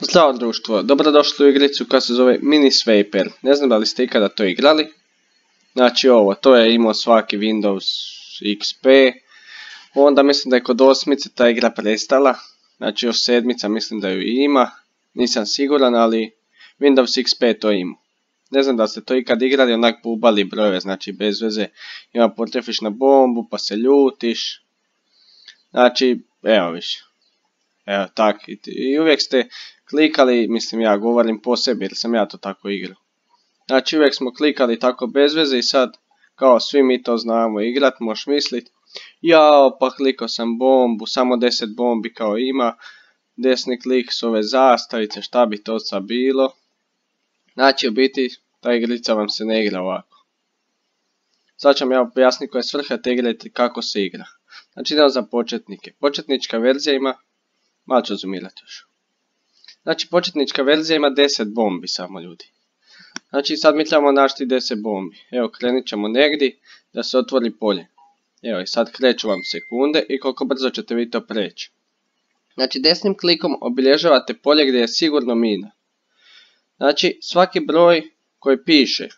Zdravo društvo, dobrodošli u igricu koja se zove Mini Swaper. Ne znam da li ste ikada to igrali. Znači ovo, to je imao svaki Windows XP. Onda mislim da je kod osmice ta igra prestala. Znači još sedmica mislim da ju ima. Nisam siguran, ali Windows XP to ima. Ne znam da ste to ikad igrali, onak bubali brojeve, znači bez veze. Ima potrefiš na bombu, pa se ljutiš. Znači, evo više. Evo tak, i uvijek ste klikali, mislim ja govorim po sebi jer sam ja to tako igrao. Znači uvijek smo klikali tako bez veze i sad kao svi mi to znamo igrat, možeš mislit. Jao, pa klikao sam bombu, samo 10 bombi kao ima. Desni klik su ove zastavice, šta bi to sad bilo. Znači u biti ta igrica vam se ne igra ovako. Sad ću vam ja pojasniti koja je svrha te igre i kako se igra. Znači idemo za početnike. Početnička verzija ima, malo ću zoomirati još. Znači početnička verzija ima 10 bombi samo ljudi. Znači sad mi trebamo našti 10 bombi. Evo krenit ćemo negdje da se otvori polje. Evo i sad kreću vam sekunde i koliko brzo ćete vi to preći. Znači desnim klikom obilježavate polje gdje je sigurno mina. Znači svaki broj koji piše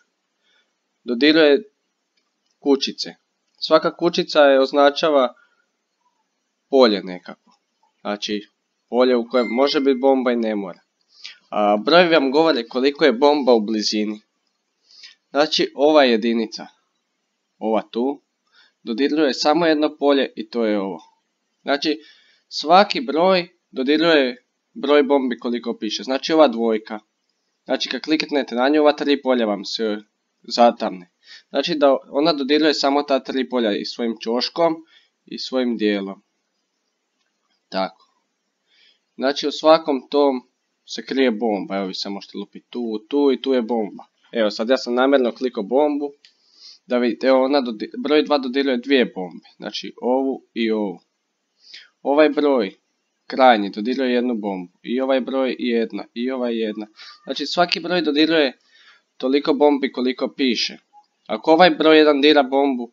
dodiruje kućice. Svaka kućica je označava polje nekako. Znači polje u kojem može biti bomba i ne mora. Broj vam govore koliko je bomba u blizini. Znači ova jedinica, ova tu, dodiruje samo jedno polje i to je ovo. Znači svaki broj dodiruje broj bombi koliko piše. Znači ova dvojka. Znači kad kliknete na nju, ova tri polja vam se zatamne. Znači da ona dodiruje samo ta tri polja i svojim čoškom i svojim dijelom. Tako. Znači u svakom tom se krije bomba. Evo vi se možete lupiti tu, tu i tu je bomba. Evo sad ja sam namjerno klikao bombu. Da vidite, evo ona broj 2 dodiruje dvije bombe. Znači ovu i ovu. Ovaj broj krajnji dodiruje jednu bombu. I ovaj broj jedna. I ovaj jedna. Znači svaki broj dodiruje toliko bombi koliko piše. Ako ovaj broj 1 dira bombu,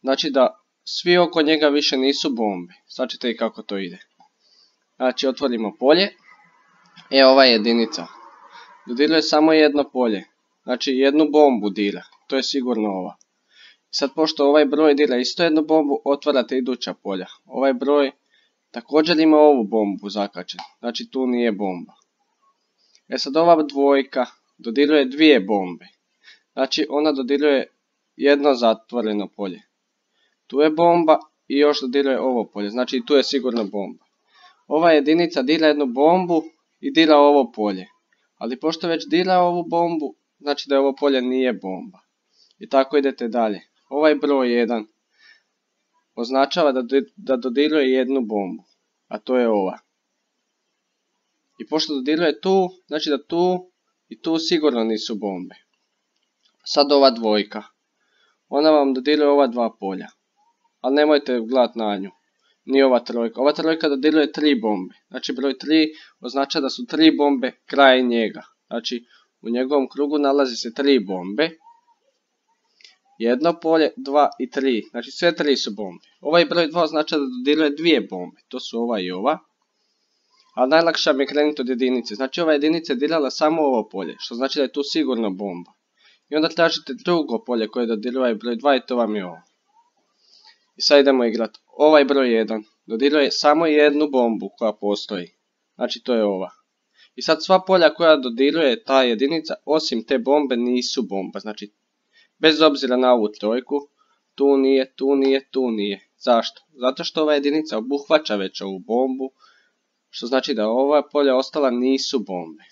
znači da svi oko njega više nisu bombe. Sad ćete i kako to ide. Znači otvorimo polje. E ova jedinica. Dodiruje samo jedno polje. Znači jednu bombu dira. To je sigurno ova. Sad pošto ovaj broj dira isto jednu bombu, otvarate iduća polja. Ovaj broj također ima ovu bombu zakačenu. Znači tu nije bomba. E sad ova dvojka dodiruje dvije bombe. Znači ona dodiruje jedno zatvoreno polje. Tu je bomba i još dodiruje ovo polje. Znači tu je sigurno bomba. Ova jedinica dira jednu bombu i dira ovo polje. Ali pošto već dira ovu bombu, znači da ovo polje nije bomba. I tako idete dalje. Ovaj broj 1 označava da, da dodiruje jednu bombu, a to je ova. I pošto dodiruje tu, znači da tu i tu sigurno nisu bombe. Sad ova dvojka. Ona vam dodiruje ova dva polja. Ali nemojte gledat na nju ni ova trojka. Ova trojka dodiruje tri bombe. Znači broj 3 označava da su tri bombe kraj njega. Znači u njegovom krugu nalazi se tri bombe. Jedno polje, dva i tri. Znači sve tri su bombe. Ovaj broj 2 označava da dodiruje dvije bombe. To su ova i ova. A najlakša mi je krenuti od jedinice. Znači ova jedinica je dirala samo ovo polje. Što znači da je tu sigurno bomba. I onda tražite drugo polje koje dodiruje broj 2 i to vam je ovo. I sad idemo igrati. Ovaj broj 1 dodiruje samo jednu bombu koja postoji. Znači to je ova. I sad sva polja koja dodiruje ta jedinica, osim te bombe, nisu bomba. Znači, bez obzira na ovu trojku, tu nije, tu nije, tu nije. Zašto? Zato što ova jedinica obuhvaća već ovu bombu, što znači da ova polja ostala nisu bombe.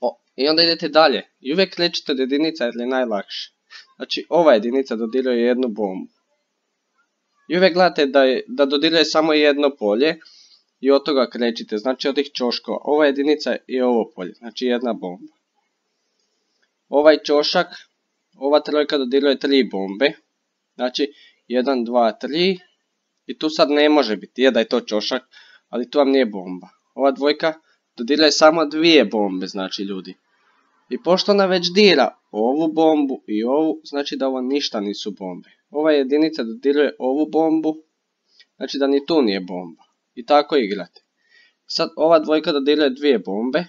O, I onda idete dalje. I uvijek krećete od jedinica jer je najlakše. Znači, ova jedinica dodiruje jednu bombu. I uvijek gledate da, je, da dodiruje samo jedno polje i od toga krećite, znači od tih čoškova. Ova jedinica i ovo polje, znači jedna bomba. Ovaj čošak, ova trojka dodiruje tri bombe, znači 1, 2, 3 i tu sad ne može biti, je da je to čošak, ali tu vam nije bomba. Ova dvojka dodiruje samo dvije bombe, znači ljudi. I pošto ona već dira ovu bombu i ovu, znači da ovo ništa nisu bombe ova jedinica dodiruje ovu bombu, znači da ni tu nije bomba. I tako igrate. Sad ova dvojka dodiruje dvije bombe,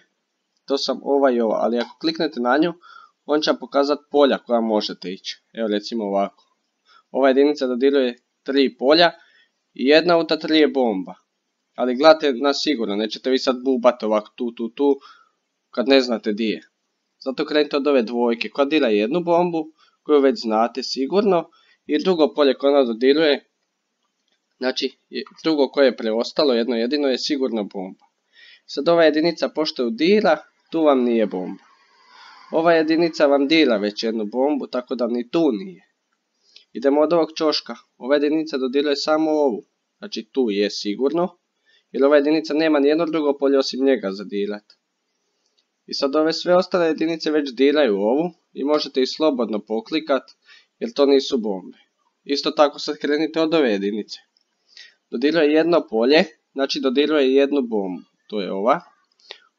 to sam ova i ova, ali ako kliknete na nju, on će pokazati polja koja možete ići. Evo recimo ovako. Ova jedinica dodiruje tri polja i jedna od ta tri je bomba. Ali gledajte na sigurno, nećete vi sad bubat ovako tu, tu, tu, kad ne znate di. Zato krenite od ove dvojke koja dira jednu bombu, koju već znate sigurno, i drugo polje koje ona dodiruje, znači drugo koje je preostalo, jedno jedino je sigurno bomba. Sad ova jedinica pošto dira, tu vam nije bomba. Ova jedinica vam dira već jednu bombu, tako da ni tu nije. Idemo od ovog čoška. Ova jedinica dodiruje samo ovu. Znači tu je sigurno. Jer ova jedinica nema nijedno drugo polje osim njega za dirati. I sad ove sve ostale jedinice već diraju ovu i možete ih slobodno poklikat jer to nisu bombe. Isto tako sad krenite od ove jedinice. Dodiruje jedno polje, znači dodiruje jednu bombu. To je ova.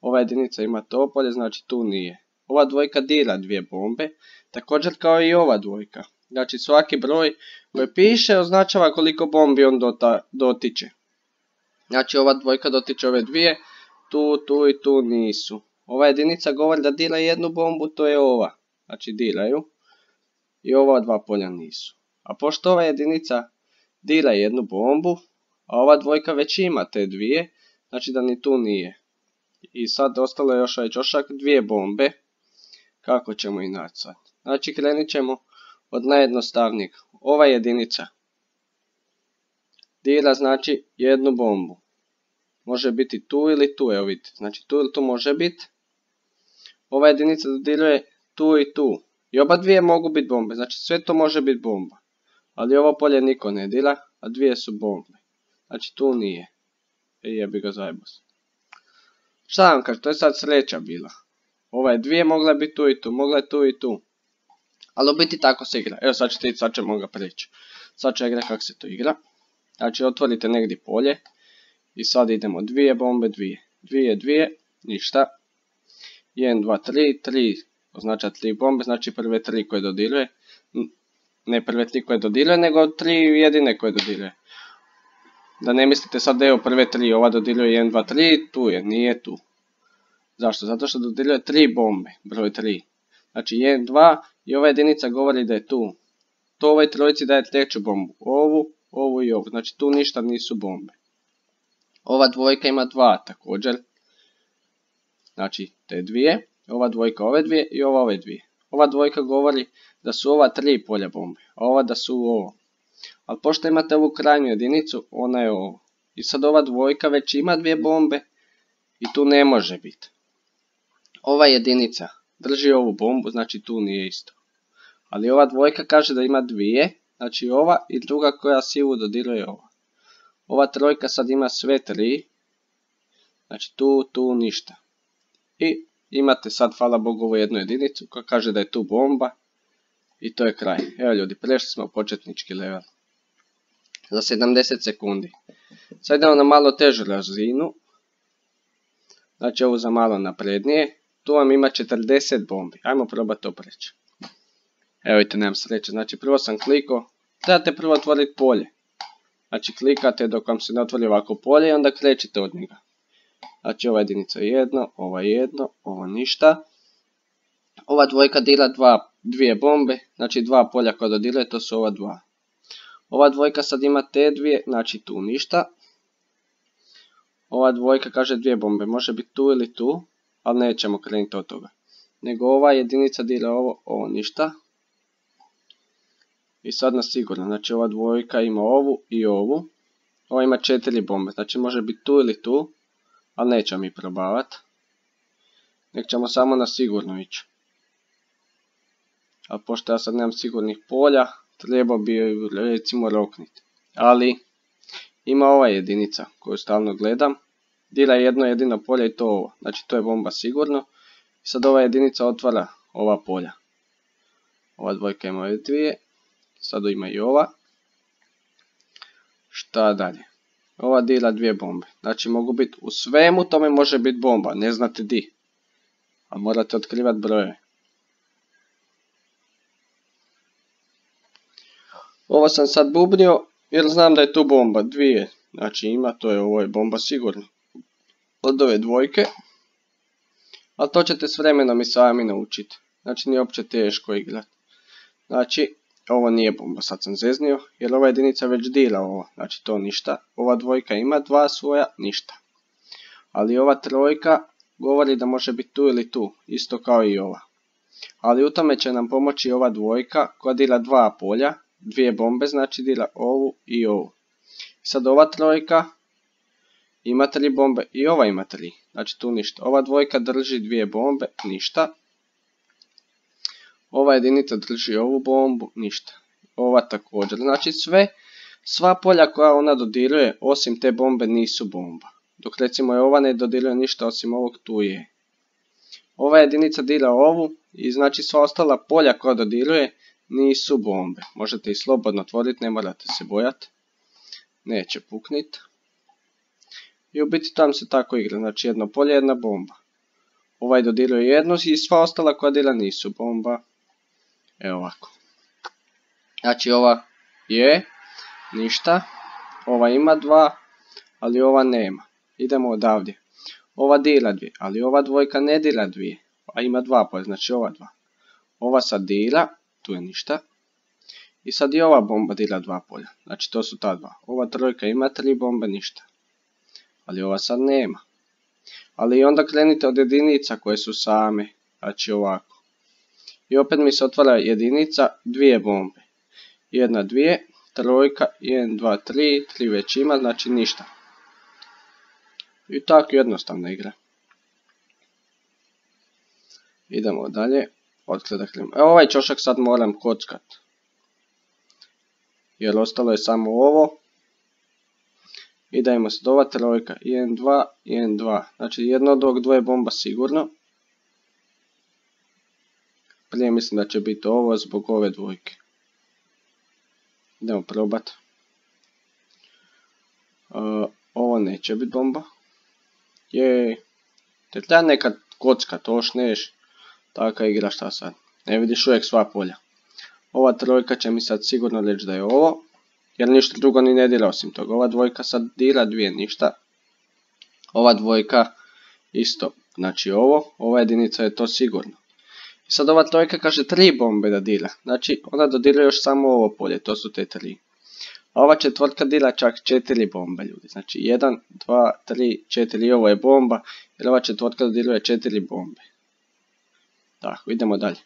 Ova jedinica ima to polje, znači tu nije. Ova dvojka dira dvije bombe, također kao i ova dvojka. Znači svaki broj koji piše označava koliko bombi on dotiče. Znači ova dvojka dotiče ove dvije, tu, tu i tu nisu. Ova jedinica govori da dira jednu bombu, to je ova. Znači diraju. I ova dva polja nisu. A pošto ova jedinica dira jednu bombu, a ova dvojka već ima te dvije, znači da ni tu nije. I sad ostalo je još ovaj čošak dvije bombe. Kako ćemo i sad? Znači krenit ćemo od najjednostavnijeg. Ova jedinica dira znači jednu bombu. Može biti tu ili tu, evo vidite. Znači tu ili tu može biti. Ova jedinica dodiruje tu i tu. I oba dvije mogu biti bombe, znači sve to može biti bomba. Ali ovo polje niko ne dira, a dvije su bombe. Znači tu nije. E jebi ga zajebo Šta vam kaže, to je sad sreća bila. Ova je dvije mogla biti tu i tu, mogla je tu i tu. Ali u biti tako se igra. Evo sad ćete sad ćemo ga preći. Sad ću igra kako se to igra. Znači otvorite negdje polje. I sad idemo dvije bombe, dvije. Dvije, dvije, ništa. 1, 2, 3, 3 označa 3 bombe, znači prve 3 koje dodiruje. Ne prve 3 koje dodiruje, nego 3 jedine koje dodiruje. Da ne mislite sad da je prve 3, ova dodiruje 1, 2, 3, tu je, nije tu. Zašto? Zato što dodiruje 3 bombe, broj 3. Znači 1, 2 i ova jedinica govori da je tu. To ovoj trojici daje treću bombu. Ovu, ovu i ovu. Znači tu ništa nisu bombe. Ova dvojka ima 2 također. Znači te dvije. Ova dvojka ove dvije i ova ove dvije. Ova dvojka govori da su ova tri polja bombe. A ova da su ovo. Ali pošto imate ovu krajnju jedinicu, ona je ovo. I sad ova dvojka već ima dvije bombe i tu ne može biti. Ova jedinica drži ovu bombu, znači tu nije isto. Ali ova dvojka kaže da ima dvije, znači ova i druga koja sivu dodiruje ova. Ova trojka sad ima sve tri, znači tu, tu ništa. I imate sad, hvala Bogu, ovu jednu jedinicu koja kaže da je tu bomba. I to je kraj. Evo ljudi, prešli smo početnički level. Za 70 sekundi. Sad idemo na malo težu razinu. Znači ovo za malo naprednije. Tu vam ima 40 bombi. Ajmo probati to preći. Evo vidite, nemam sreće. Znači prvo sam klikao. Trebate prvo otvoriti polje. Znači klikate dok vam se ne otvori ovako polje i onda krećete od njega. Znači ova jedinica je jedno, ova jedno, ovo ništa. Ova dvojka dira dva, dvije bombe, znači dva polja koja dodiraju, to su ova dva. Ova dvojka sad ima te dvije, znači tu ništa. Ova dvojka kaže dvije bombe, može biti tu ili tu, ali nećemo krenuti od toga. Nego ova jedinica dira ovo, ovo ništa. I sad nas sigurno, znači ova dvojka ima ovu i ovu. Ova ima četiri bombe, znači može biti tu ili tu, ali nećemo mi probavat. Nek ćemo samo na sigurno ići. A pošto ja sad nemam sigurnih polja, treba bi recimo rokniti. Ali ima ova jedinica koju stalno gledam. Dira jedno jedino polje i to ovo. Znači to je bomba sigurno. I sad ova jedinica otvara ova polja. Ova dvojka ima ove dvije. Sad ima i ova. Šta dalje? Ova dira dvije bombe. Znači mogu biti u svemu tome može biti bomba. Ne znate di. A morate otkrivati broje. Ovo sam sad bubnio jer znam da je tu bomba. Dvije. Znači ima, to je ovo je bomba sigurno. od ove dvojke. Ali to ćete s vremenom i sami naučiti. Znači nije uopće teško igrati. Znači, ovo nije bomba, sad sam zeznio, jer ova jedinica već dila ovo, znači to ništa. Ova dvojka ima dva svoja, ništa. Ali ova trojka govori da može biti tu ili tu, isto kao i ova. Ali u tome će nam pomoći ova dvojka koja dila dva polja, dvije bombe, znači dila ovu i ovu. Sad ova trojka ima tri bombe i ova ima tri, znači tu ništa. Ova dvojka drži dvije bombe, ništa. Ova jedinica drži ovu bombu, ništa. Ova također. Znači sve, sva polja koja ona dodiruje, osim te bombe, nisu bomba. Dok recimo je ova ne dodiruje ništa osim ovog tu je. Ova jedinica dira ovu i znači sva ostala polja koja dodiruje nisu bombe. Možete ih slobodno otvoriti, ne morate se bojati. Neće puknit. I u biti tam se tako igra, znači jedno polje, jedna bomba. Ovaj dodiruje jednu i sva ostala koja dira nisu bomba. Evo ovako. Znači ova je, ništa. Ova ima dva, ali ova nema. Idemo odavdje. Ova dila dvije, ali ova dvojka ne dila dvije. A ima dva polja, znači ova dva. Ova sad dila, tu je ništa. I sad i ova bomba dila dva polja. Znači to su ta dva. Ova trojka ima tri bombe, ništa. Ali ova sad nema. Ali onda krenite od jedinica koje su same. Znači ovako. I opet mi se otvara jedinica, dvije bombe. Jedna, dvije, trojka, jedan, dva, tri, tri već ima, znači ništa. I tako jednostavna igra. Idemo dalje. Evo ovaj čošak sad moram kockat. Jer ostalo je samo ovo. I dajmo se do ova trojka. 1, 2, 1, 2. Znači jedno ovog dvoje bomba sigurno. Prije mislim da će biti ovo zbog ove dvojke. Idemo probat. Uh, ovo neće biti bomba. Je. Te treba nekad kocka, to neš. Taka igra šta sad. Ne vidiš uvijek sva polja. Ova trojka će mi sad sigurno reći da je ovo. Jer ništa drugo ni ne dira osim toga. Ova dvojka sad dira dvije ništa. Ova dvojka isto. Znači ovo. Ova jedinica je to sigurno. Sad ova trojka kaže tri bombe da dira. Znači ona dodira još samo ovo polje. To su te tri. A ova četvrtka dira čak četiri bombe ljudi. Znači 1, 2, 3, 4 i ovo je bomba. Jer ova četvrtka dodiruje četiri bombe. Tako, idemo dalje.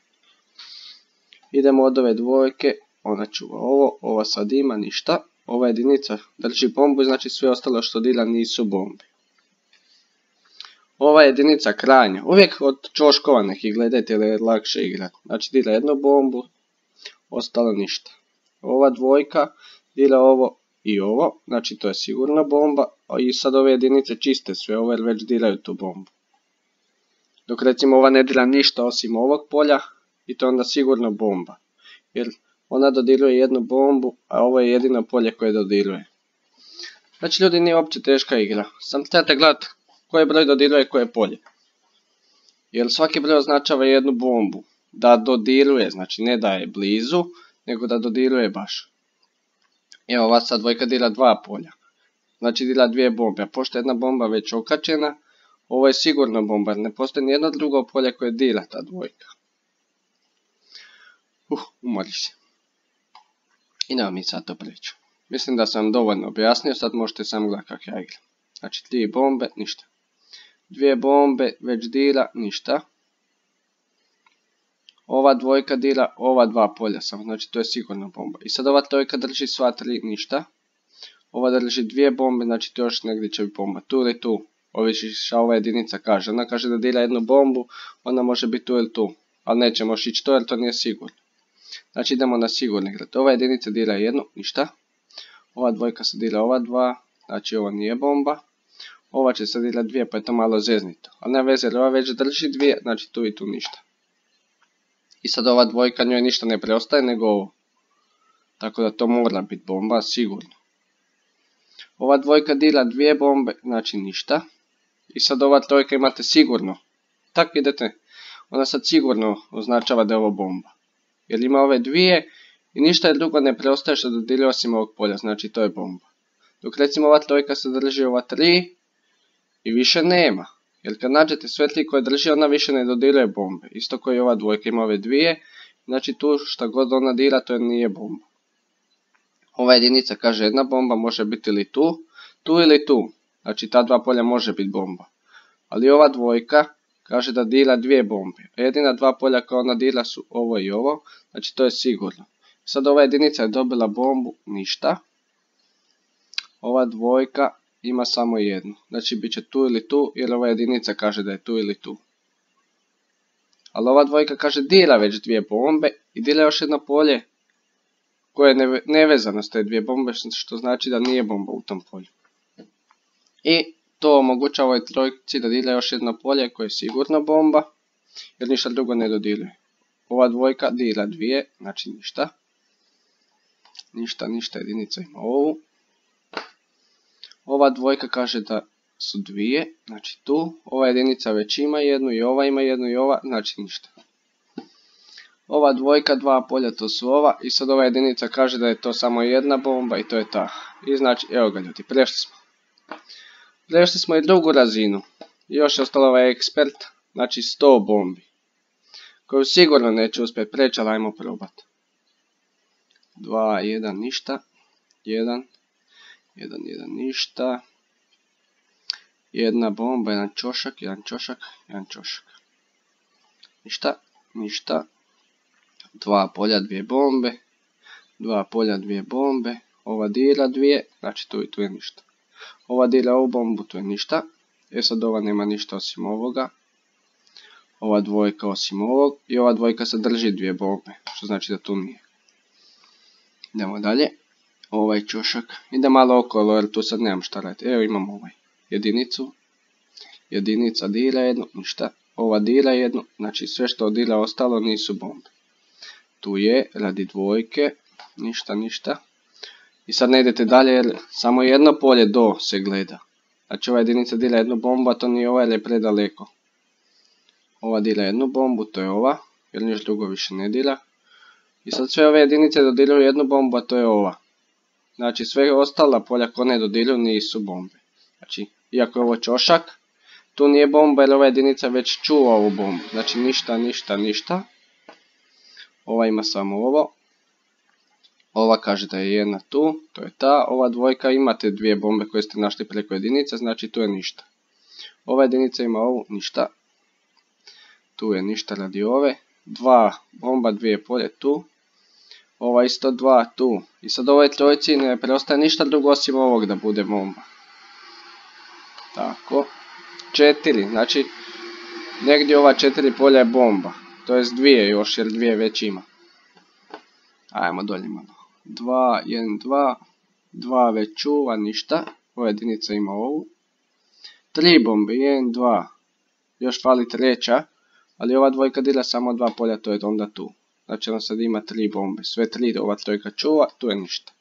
Idemo od ove dvojke, ona čuva ovo, ova sad ima ništa. Ova jedinica drži bombu, znači sve ostalo što dila nisu bombe. Ova jedinica krajnja, uvijek od čoškova nekih gledajte jer je lakše igrati. Znači dila jednu bombu, ostalo ništa. Ova dvojka dila ovo i ovo, znači to je sigurna bomba. I sad ove jedinice čiste sve ovo jer već dilaju tu bombu. Dok recimo ova ne dira ništa osim ovog polja i to je onda sigurno bomba. Jer ona dodiruje jednu bombu, a ovo je jedino polje koje dodiruje. Znači ljudi nije uopće teška igra. Sam trebate gledati koje broj dodiruje koje polje. Jer svaki broj označava jednu bombu. Da dodiruje, znači ne da je blizu, nego da dodiruje baš. Evo ova sad dvojka dira dva polja. Znači dira dvije bombe, a pošto je jedna bomba već okačena, ovo je sigurno bombar, ne postoji nijedno drugo polje koje dira ta dvojka. Uh, umori se. I nema mi sad to priču. Mislim da sam dovoljno objasnio, sad možete samo gledati kako ja igram. Znači, tri bombe, ništa. Dvije bombe, već dira, ništa. Ova dvojka dira, ova dva polja samo, znači to je sigurno bomba. I sad ova trojka drži sva tri, ništa. Ova drži dvije bombe, znači to još negdje će biti bomba. Tu ili tu, ovisi šta ova jedinica kaže. Ona kaže da dira jednu bombu, ona može biti tu ili tu. Ali nećemo ići to jer to nije sigurno. Znači idemo na sigurni grad. Ova jedinica dira jednu, ništa. Ova dvojka se dira ova dva, znači ovo nije bomba. Ova će se dira dvije pa je to malo zeznito. Ali ne veze ova već drži dvije, znači tu i tu ništa. I sad ova dvojka njoj ništa ne preostaje nego ovo. Tako da to mora biti bomba, sigurno. Ova dvojka dira dvije bombe, znači ništa. I sad ova trojka imate sigurno. Tako idete. Ona sad sigurno označava da je ovo bomba. Jer ima ove dvije i ništa je drugo ne preostaje što dodiruje osim ovog polja. Znači to je bomba. Dok recimo ova trojka se drži ova tri. I više nema. Jer kad nađete svetli koje drži, ona više ne dodiruje bombe. Isto koji ova dvojka ima ove dvije. Znači tu šta god ona dira, to nije bomba. Ova jedinica kaže jedna bomba može biti ili tu, tu ili tu. Znači ta dva polja može biti bomba. Ali ova dvojka kaže da dira dvije bombe. Jedina dva polja koja ona dira su ovo i ovo. Znači to je sigurno. Sad ova jedinica je dobila bombu, ništa. Ova dvojka ima samo jednu. Znači bit će tu ili tu jer ova jedinica kaže da je tu ili tu. Ali ova dvojka kaže dira već dvije bombe i dira još jedno polje koje je nevezano s te dvije bombe što znači da nije bomba u tom polju. I to omogućava ovoj trojci da dira još jedno polje koje je sigurno bomba jer ništa drugo ne dodiruje. Ova dvojka dira dvije, znači ništa. Ništa, ništa, jedinica ima ovu. Ova dvojka kaže da su dvije, znači tu. Ova jedinica već ima jednu i ova ima jednu i ova, znači ništa. Ova dvojka, dva polja, to su ova. I sad ova jedinica kaže da je to samo jedna bomba i to je ta. I znači, evo ga ljudi, prešli smo. Prešli smo i drugu razinu. Još je ostalo ovaj ekspert, znači 100 bombi. Koju sigurno neće uspjeti preći, ali ajmo probati. 2, 1, ništa. 1, 1, 1, ništa. Jedna bomba, jedan čošak, jedan čošak, jedan čošak. Ništa, ništa. Dva polja, dvije bombe. Dva polja, dvije bombe. Ova dira dvije, znači tu i tu je ništa. Ova dira ovu bombu, tu je ništa. E sad ova nema ništa osim ovoga. Ova dvojka osim ovog. I ova dvojka sadrži dvije bombe, što znači da tu nije. Idemo dalje. Ovaj čošak. Ide malo okolo jer tu sad nemam šta raditi. Evo imam ovaj. Jedinicu. Jedinica dira jednu. Ništa. Ova dira jednu. Znači sve što dira ostalo nisu bombe. Tu je radi dvojke. Ništa, ništa. I sad ne idete dalje jer samo jedno polje do se gleda. Znači ova jedinica dira jednu bombu, a to nije ova jer je predaleko. Ova dira jednu bombu, to je ova. Jer niš drugo više ne dira. I sad sve ove jedinice dodiruju jednu bombu, a to je ova. Znači sve ostala polja koje ne dodiruju nisu bombe. Znači, iako je ovo čošak, tu nije bomba jer ova jedinica već čuva ovu bombu. Znači ništa, ništa, ništa. Ova ima samo ovo. Ova kaže da je jedna tu, to je ta. Ova dvojka imate dvije bombe koje ste našli preko jedinice, znači tu je ništa. Ova jedinica ima ovu, ništa. Tu je ništa radi ove. Dva bomba, dvije polje tu. Ova isto dva tu. I sad ovoj trojci ne preostaje ništa drugo osim ovog da bude bomba. Tako. Četiri, znači negdje ova četiri polja je bomba. To jest dvije još jer dvije već ima. Ajmo dolje malo. Dva, jedan, dva. Dva već čuva, ništa. Ova jedinica ima ovu. Tri bombe, jedan, dva. Još fali treća. Ali ova dvojka dira samo dva polja, to je onda tu. Znači on sad ima tri bombe. Sve tri ova trojka čuva, tu je ništa.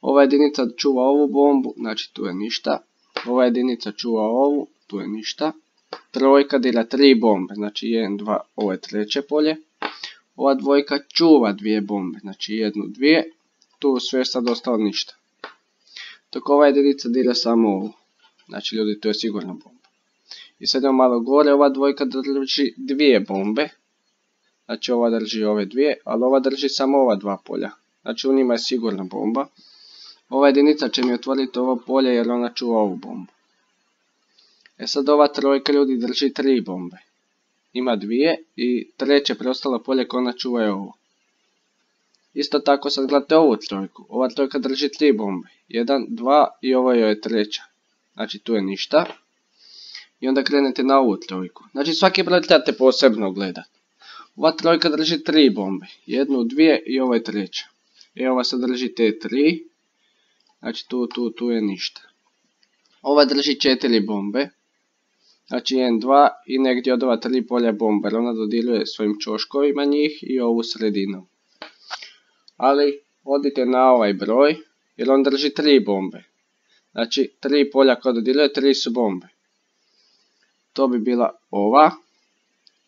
Ova jedinica čuva ovu bombu, znači tu je ništa. Ova jedinica čuva ovu, tu je ništa. Trojka dira tri bombe, znači 1, 2, ovo je treće polje. Ova dvojka čuva dvije bombe, znači jednu, dvije. Tu sve sad ostalo ništa. Dok ova jedinica dira samo ovu. Znači ljudi, to je sigurno bomba. I sad idemo malo gore, ova dvojka drži dvije bombe. Znači ova drži ove dvije, ali ova drži samo ova dva polja. Znači u njima je sigurna bomba. Ova jedinica će mi otvoriti ovo polje jer ona čuva ovu bombu. E sad ova trojka ljudi drži tri bombe. Ima dvije i treće preostalo polje koje ona čuva je ovo. Isto tako sad gledate ovu trojku. Ova trojka drži tri bombe. Jedan, dva i ovo je treća. Znači tu je ništa. I onda krenete na ovu trojku. Znači svaki broj trebate posebno gledati. Ova trojka drži tri bombe. Jednu, dvije i ovo je treća. I ova sad drži te tri. Znači tu, tu, tu je ništa. Ova drži četiri bombe. Znači 1, 2 i negdje od ova tri polja bomba. Ona dodiruje svojim čoškovima njih i ovu sredinu. Ali odite na ovaj broj. Jer on drži tri bombe. Znači tri polja koje dodiruje, tri su bombe. To bi bila ova.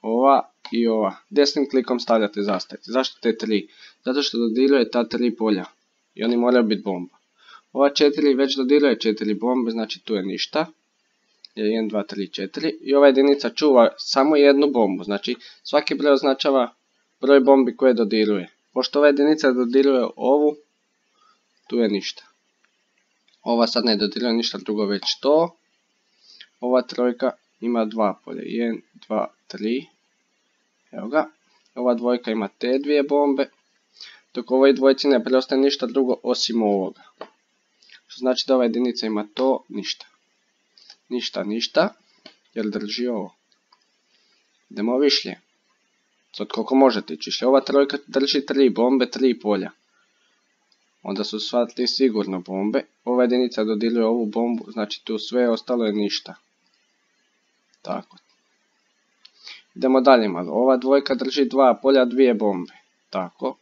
Ova i ova. Desnim klikom stavljate zastaviti. Zašto te tri? Zato što dodiruje ta tri polja. I oni moraju biti bomba. Ova četiri već dodiruje četiri bombe, znači tu je ništa. je 1, 2, 3, 4 i ova jedinica čuva samo jednu bombu, znači svaki broj označava broj bombi koje dodiruje. Pošto ova jedinica dodiruje ovu, tu je ništa. Ova sad ne dodiruje ništa drugo već to. Ova trojka ima dva polja, 1, 2, 3, evo ga. Ova dvojka ima te dvije bombe, dok ovoj dvojci ne preostaje ništa drugo osim ovoga. Što znači da ova jedinica ima to, ništa. Ništa, ništa, jer drži ovo. Idemo višlje. Sad koliko možete ići Ova trojka drži tri bombe, tri polja. Onda su sva tri sigurno bombe. Ova jedinica dodiruje ovu bombu, znači tu sve ostalo je ništa. Tako. Idemo dalje malo. Ova dvojka drži dva polja, dvije bombe. Tako.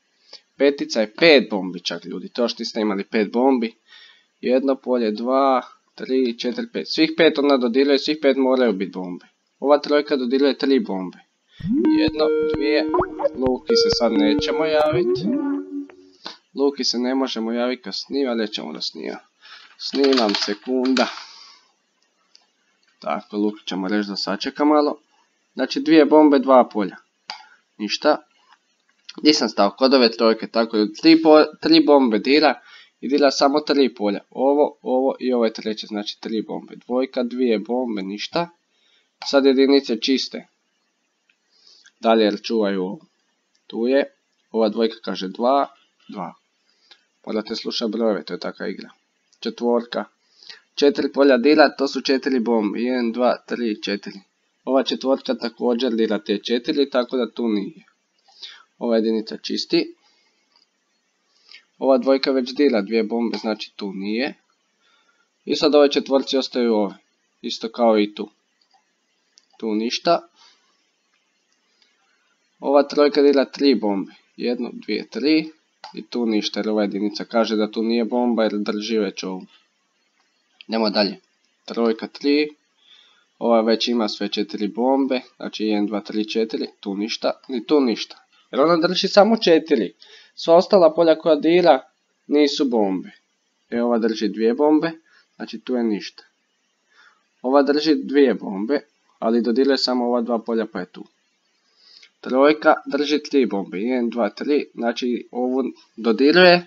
Petica je pet bombi čak ljudi. To što ste imali pet bombi. Jedno polje, dva, tri, četiri, pet. Svih pet ona dodiruje, svih pet moraju biti bombe. Ova trojka dodiruje tri bombe. Jedno, dvije. Luki se sad nećemo javiti. Luki se ne možemo javiti kad snima, nećemo da snima. Snimam sekunda. Tako, Luki ćemo reći da sačeka malo. Znači dvije bombe, dva polja. Ništa. Gdje sam stao? Kod ove trojke. Tako tri, tri bombe dira i dira samo tri polja. Ovo, ovo i ovo je treće. Znači tri bombe. Dvojka, dvije bombe, ništa. Sad jedinice čiste. Dalje jer čuvaju ovo. Tu je. Ova dvojka kaže 2, 2. Morate slušati brojeve, to je takva igra. Četvorka. Četiri polja dira, to su četiri bombe. 1, 2, 3, 4. Ova četvorka također dira te četiri, tako da tu nije. Ova jedinica čisti. Ova dvojka već dira dvije bombe, znači tu nije. I sad ove četvorci ostaju ove. Isto kao i tu. Tu ništa. Ova trojka dira tri bombe. Jednu, dvije, tri. I tu ništa jer ova jedinica kaže da tu nije bomba jer drži već ovu. Idemo dalje. Trojka, tri. Ova već ima sve četiri bombe, znači 1, 2, 3, 4, tu ništa, ni tu ništa. Jer ona drži samo četiri. Sva ostala polja koja dira nisu bombe. E ova drži dvije bombe, znači tu je ništa. Ova drži dvije bombe, ali dodiruje samo ova dva polja pa je tu. Trojka drži tri bombe, 1, 2, 3, znači ovu dodiruje,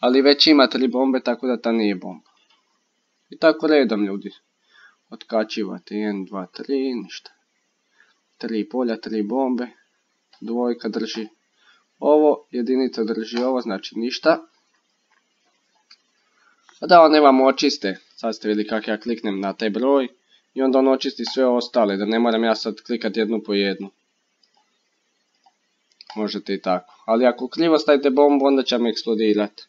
ali već ima tri bombe tako da ta nije bomba. I tako redom ljudi otkačivate 1, 2, 3, ništa. 3 polja, 3 bombe, dvojka drži ovo, jedinica drži ovo, znači ništa. A da on nemamo očiste, sad ste vidjeli kako ja kliknem na taj broj i onda on očisti sve ostale, da ne moram ja sad klikati jednu po jednu. Možete i tako, ali ako krivo stavite bombu onda će me eksplodirati.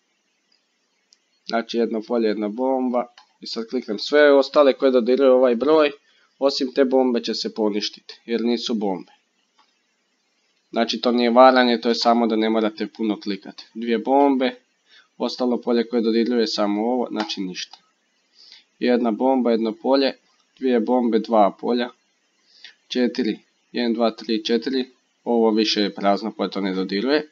Znači jedno polje, jedna bomba, i sad kliknem sve ostale koje dodiruju ovaj broj, osim te bombe će se poništiti, jer nisu bombe. Znači to nije varanje, to je samo da ne morate puno klikati. Dvije bombe, ostalo polje koje dodiruje samo ovo, znači ništa. Jedna bomba, jedno polje, dvije bombe, dva polja, četiri, 1, 2, 3, 4, ovo više je prazno pa to ne dodiruje.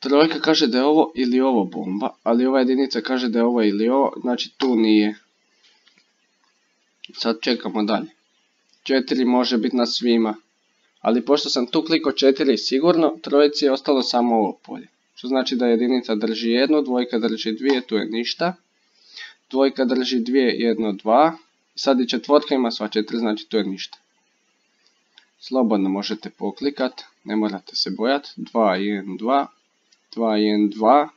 Trojka kaže da je ovo ili ovo bomba, ali ova jedinica kaže da je ovo ili ovo, znači tu nije. Sad čekamo dalje. 4 može biti na svima. Ali pošto sam tu klikao 4 sigurno, trojici je ostalo samo ovo polje. Što znači da jedinica drži jednu, dvojka drži dvije, tu je ništa. Dvojka drži dvije, jedno, dva. Sad i četvorka ima sva četiri, znači tu je ništa. Slobodno možete poklikat, ne morate se bojati. 2, 1, 2. 2, 1, 2.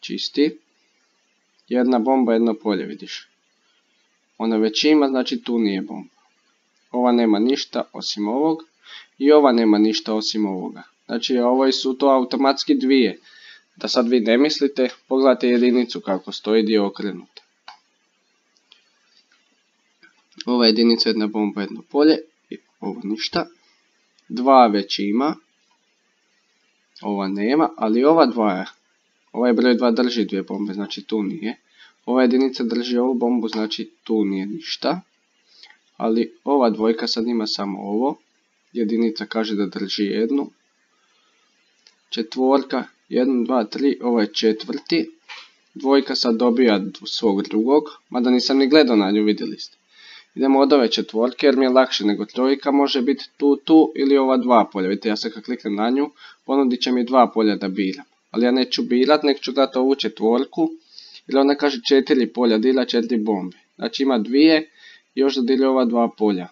Čisti. Jedna bomba, jedno polje, vidiš. Ona već ima, znači tu nije bomba. Ova nema ništa osim ovog. I ova nema ništa osim ovoga. Znači ovo su to automatski dvije. Da sad vi ne mislite, pogledajte jedinicu kako stoji dio okrenuta. Ova jedinica jedna bomba, jedno polje. Ovo ništa. Dva već ima. Ova nema, ali ova dva, ovaj broj 2 drži dvije bombe, znači tu nije. Ova jedinica drži ovu bombu, znači tu nije ništa. Ali ova dvojka sad ima samo ovo. Jedinica kaže da drži jednu. Četvorka, 1, 2, 3, ovo je četvrti. dvojka sad dobija svog drugog, mada nisam ni gledao na nju, vidjeli ste. Idemo od ove četvorke jer mi je lakše nego trojka, može biti tu, tu ili ova dva polja. Vidite, ja sad kad kliknem na nju, ponudit će mi dva polja da biram. Ali ja neću birat, nek ću gledati ovu četvorku, jer ona kaže četiri polja, dila četiri bombe. Znači ima dvije, još da ova dva polja.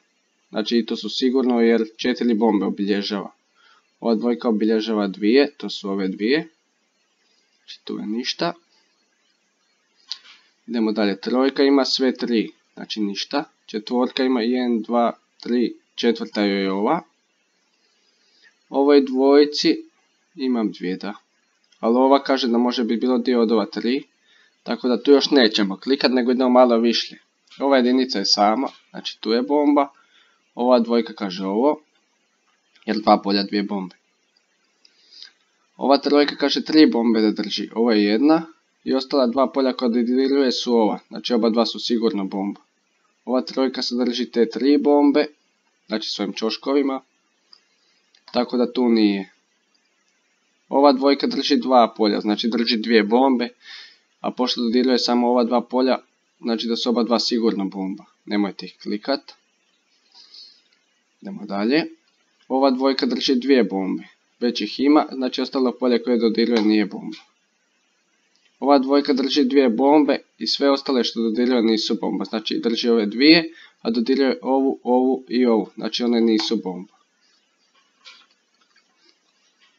Znači i to su sigurno jer četiri bombe obilježava. Ova dvojka obilježava dvije, to su ove dvije. Znači tu je ništa. Idemo dalje, trojka ima sve tri, znači ništa. Četvorka ima 1, 2, 3, četvrta je ova. Ovoj dvojici imam dvije, da. Ali ova kaže da može biti bilo dio od ova tri. Tako da tu još nećemo klikat, nego idemo malo višlje. Ova jedinica je sama, znači tu je bomba. Ova dvojka kaže ovo, jer dva polja dvije bombe. Ova trojka kaže tri bombe da drži, ovo je jedna. I ostala dva polja koja su ova, znači oba dva su sigurno bomba. Ova trojka sadrži te tri bombe, znači svojim čoškovima, tako da tu nije. Ova dvojka drži dva polja, znači drži dvije bombe, a pošto dodiruje samo ova dva polja, znači da su oba dva sigurno bomba. Nemojte ih klikat. Idemo dalje. Ova dvojka drži dvije bombe. Već ih ima, znači ostalo polje koje dodiruje nije bomba. Ova dvojka drži dvije bombe i sve ostale što dodiruje nisu bomba. Znači drži ove dvije, a dodiruje ovu, ovu i ovu. Znači one nisu bomba.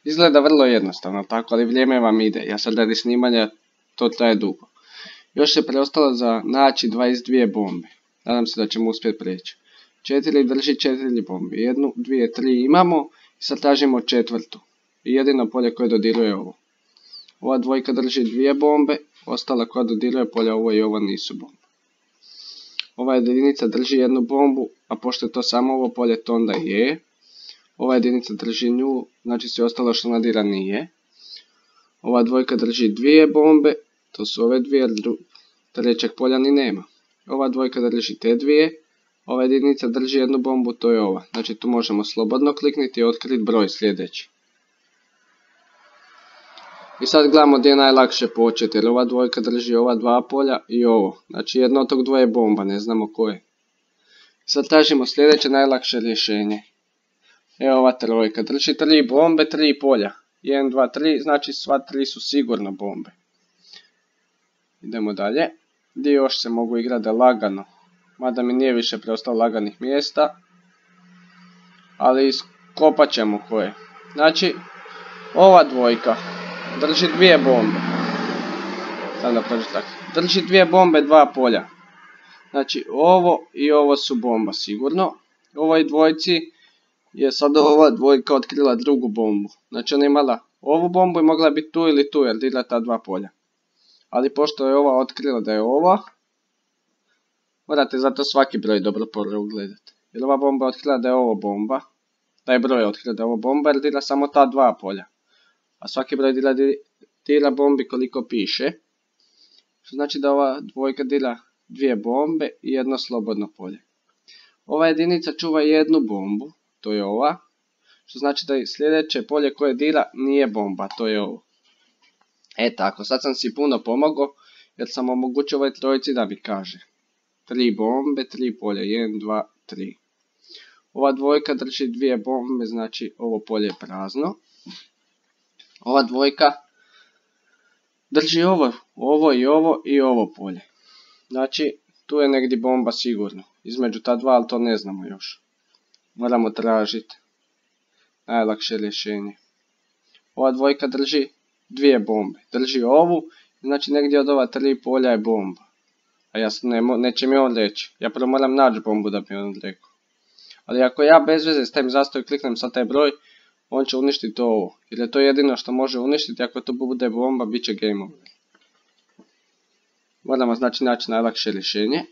Izgleda vrlo jednostavno tako, ali vrijeme vam ide. Ja sad radi snimanja, to traje dugo. Još je preostalo za naći 22 bombe. Nadam se da ćemo uspjeti preći. Četiri drži četiri bombe. Jednu, dvije, tri imamo i sad tražimo četvrtu. Jedino polje koje dodiruje ovo. Ova dvojka drži dvije bombe, ostala koja dodiruje polja ovo i ovo nisu bombe. Ova jedinica drži jednu bombu, a pošto je to samo ovo polje, to onda je. Ova jedinica drži nju, znači sve ostalo što nadira nije. Ova dvojka drži dvije bombe, to su ove dvije, trećeg polja ni nema. Ova dvojka drži te dvije, ova jedinica drži jednu bombu, to je ova. Znači tu možemo slobodno klikniti i otkriti broj sljedeći. I sad gledamo gdje je najlakše početi, jer ova dvojka drži ova dva polja i ovo. Znači jedno od tog dvoje bomba, ne znamo koje. Sad tražimo sljedeće najlakše rješenje. Evo ova trojka, drži tri bombe, tri polja. 1, 2, 3, znači sva tri su sigurno bombe. Idemo dalje. Gdje još se mogu igrati lagano. Mada mi nije više preostalo laganih mjesta. Ali iskopat ćemo koje. Znači, ova dvojka drži dvije bombe. Sad da tako. Drži dvije bombe, dva polja. Znači ovo i ovo su bomba sigurno. Ovoj dvojci je sad ova dvojka otkrila drugu bombu. Znači ona imala ovu bombu i mogla biti tu ili tu jer dila ta dva polja. Ali pošto je ova otkrila da je ova, morate zato svaki broj dobro ugledati. Jer ova bomba otkrila da je ovo bomba, taj broj otkrila da je ovo bomba jer dila samo ta dva polja a svaki broj dila dila bombi koliko piše. Što znači da ova dvojka dila dvije bombe i jedno slobodno polje. Ova jedinica čuva jednu bombu, to je ova. Što znači da sljedeće polje koje dila nije bomba, to je ovo. E tako, sad sam si puno pomogao jer sam omogućio ovoj trojici da mi kaže. Tri bombe, tri polje, 1, 2, 3. Ova dvojka drži dvije bombe, znači ovo polje je prazno ova dvojka drži ovo, ovo i ovo i ovo polje. Znači, tu je negdje bomba sigurno. Između ta dva, ali to ne znamo još. Moramo tražiti najlakše rješenje. Ova dvojka drži dvije bombe. Drži ovu, znači negdje od ova tri polja je bomba. A ja ne, neće mi on reći. Ja prvo moram naći bombu da bi on rekao. Ali ako ja bez veze stavim zastoj kliknem sa taj broj, on će uništiti ovo. Jer je to jedino što može uništiti, ako to bude bomba, bit će game over. Moramo znači naći najlakše rješenje.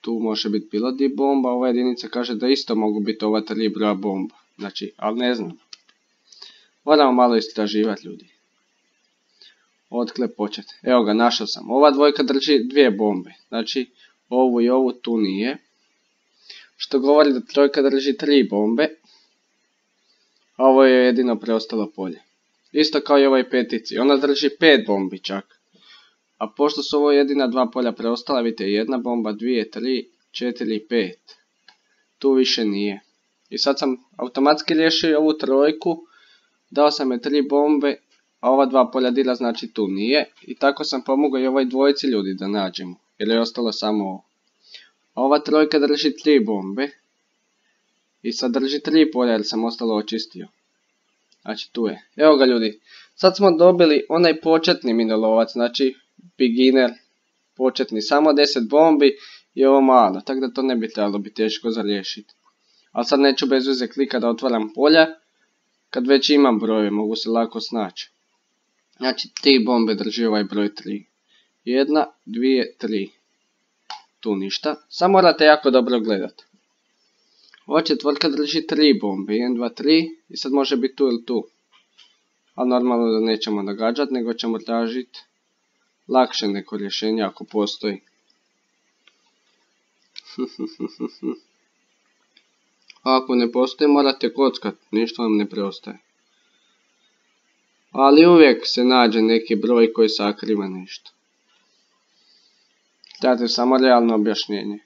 Tu može biti bilo di bomba, ova jedinica kaže da isto mogu biti ova tri broja bomba. Znači, ali ne znam. Moramo malo istraživati ljudi. Otkle počet. Evo ga, našao sam. Ova dvojka drži dvije bombe. Znači, ovu i ovu tu nije. Što govori da trojka drži tri bombe. Ovo je jedino preostalo polje. Isto kao i ovoj petici. Ona drži pet bombi čak. A pošto su ovo jedina dva polja preostala, vidite jedna bomba, dvije, tri, četiri, pet. Tu više nije. I sad sam automatski riješio ovu trojku. Dao sam je tri bombe, a ova dva polja dila znači tu nije. I tako sam pomogao i ovoj dvojici ljudi da nađemo. Jer je ostalo samo ovo. A ova trojka drži tri bombe. I sad drži tri polja jer sam ostalo očistio. Znači tu je. Evo ga ljudi. Sad smo dobili onaj početni minolovac. Znači beginner početni. Samo 10 bombi i ovo malo. Tako da to ne bi trebalo biti teško za riješiti. Ali sad neću bez veze klika da otvaram polja. Kad već imam broje mogu se lako snaći. Znači tri bombe drži ovaj broj 3. Jedna, dvije, tri. Tu ništa. Samo morate jako dobro gledati. Ova četvrka drži tri bombe. 1, 2, 3. I sad može biti tu ili tu. A normalno da nećemo nagađati, nego ćemo tražiti lakše neko rješenje ako postoji. ako ne postoji morate kockat, ništa vam ne preostaje. Ali uvijek se nađe neki broj koji sakriva nešto. Trebate samo realno objašnjenje.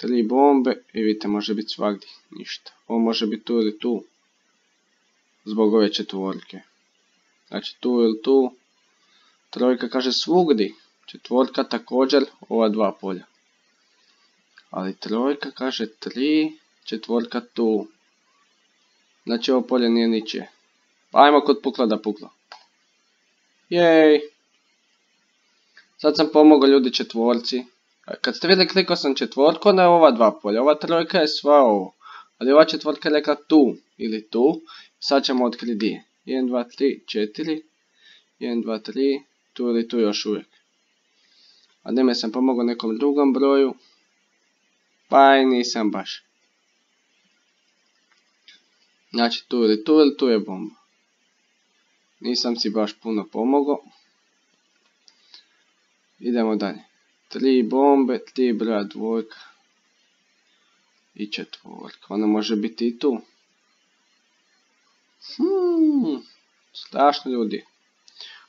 Tri bombe i vidite može biti svagdje, ništa. Ovo može biti tu ili tu. Zbog ove četvorke. Znači tu ili tu. Trojka kaže svugdje. Četvorka također ova dva polja. Ali trojka kaže tri, četvorka tu. Znači ovo polje nije ničije. Pa ajmo kod pukla da pukla. Jej. Sad sam pomogao ljudi četvorci. Kad ste vidjeli klikao sam četvorku, je ova dva polja. Ova trojka je sva ovo. Ali ova četvorka je rekla tu ili tu. Sad ćemo otkriti gdje. 1, 2, 3, 4. 1, 2, 3. Tu ili tu još uvijek. A ne me sam pomogao nekom drugom broju. Pa i nisam baš. Znači tu ili tu ili tu je bomba. Nisam si baš puno pomogao. Idemo dalje. Tri bombe, tri broja dvojka. I četvorka. Ona može biti i tu. Hmm, strašno ljudi.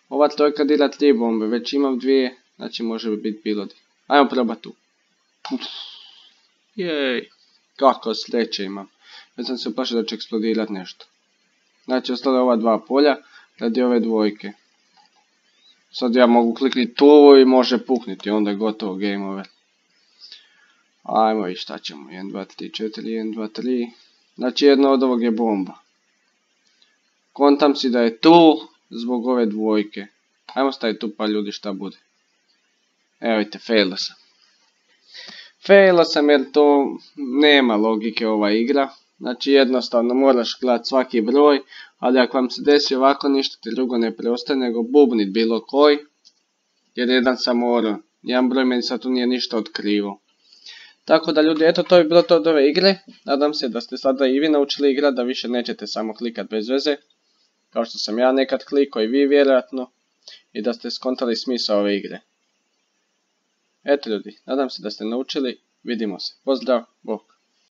Ova trojka dira tri bombe, već imam dvije, znači može biti bilo di. Ajmo probati tu. Jej, kako sreće imam. Već sam se uplašio da će eksplodirat nešto. Znači ostale ova dva polja radi ove dvojke. Sad ja mogu kliknuti tu i može pukniti, onda je gotovo game over. Ajmo i šta ćemo, 1, 2, 3, 4, 1, 2, 3. Znači jedna od ovog je bomba. Kontam si da je tu zbog ove dvojke. Ajmo staviti tu pa ljudi šta bude. Evo vidite, failo sam. Failo sam jer to nema logike ova igra. Znači jednostavno moraš gledati svaki broj, ali ako vam se desi ovako ništa ti drugo ne preostaje nego bubnit bilo koji. Jer jedan sam morao. Jedan broj meni sad tu nije ništa otkrivo. Tako da ljudi, eto to je bilo to od ove igre. Nadam se da ste sada i vi naučili igrat, da više nećete samo klikat bez veze. Kao što sam ja nekad klikao i vi vjerojatno. I da ste skontali smisao ove igre. Eto ljudi, nadam se da ste naučili. Vidimo se. Pozdrav, bok.